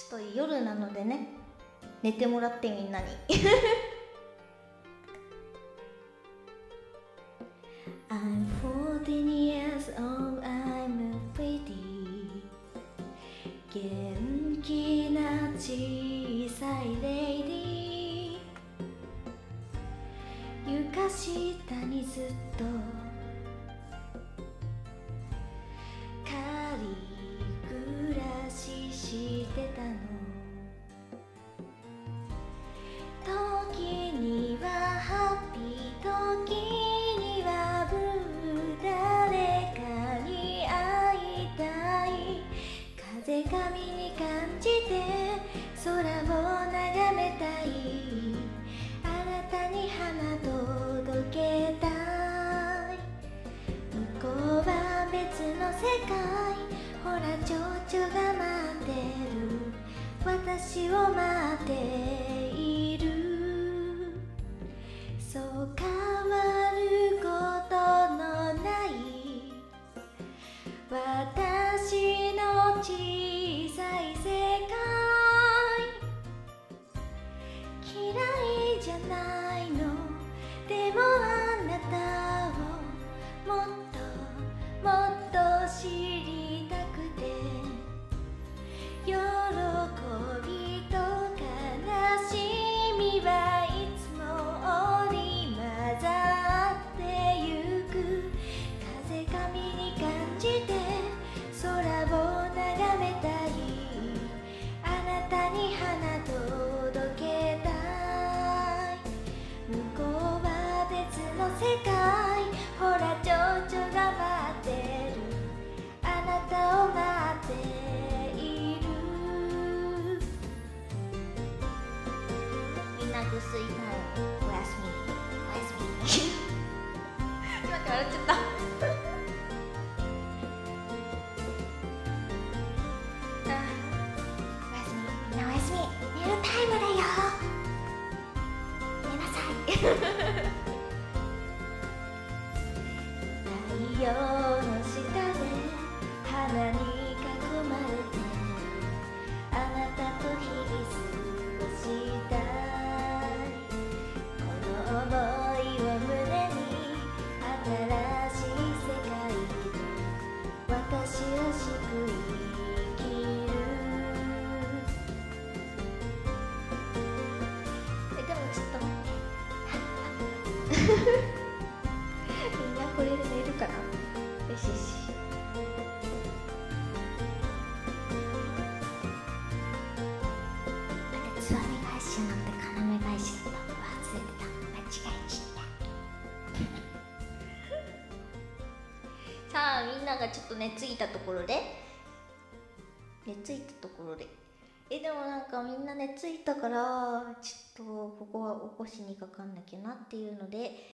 ちょっと夜なのでね。寝てもらってみんなに。I'm 14 years old, I'm pretty 元気な小さいレイディ床下にずっと空を眺めたい。あなたに花届けたい。向こうは別の世界。ほら蝶々が待ってる。私を待っている。そう変わることのない。私の小さい世界。太陽みんなこれで寝るかな？よしよし。つわみ返しなんて要返しだった忘れてた。間違えちったさあみんながちょっと寝ついたところで？寝ついたところで。えでもなんかみんな寝ついたからちょっとここは起こしにかかんなきゃなっていうので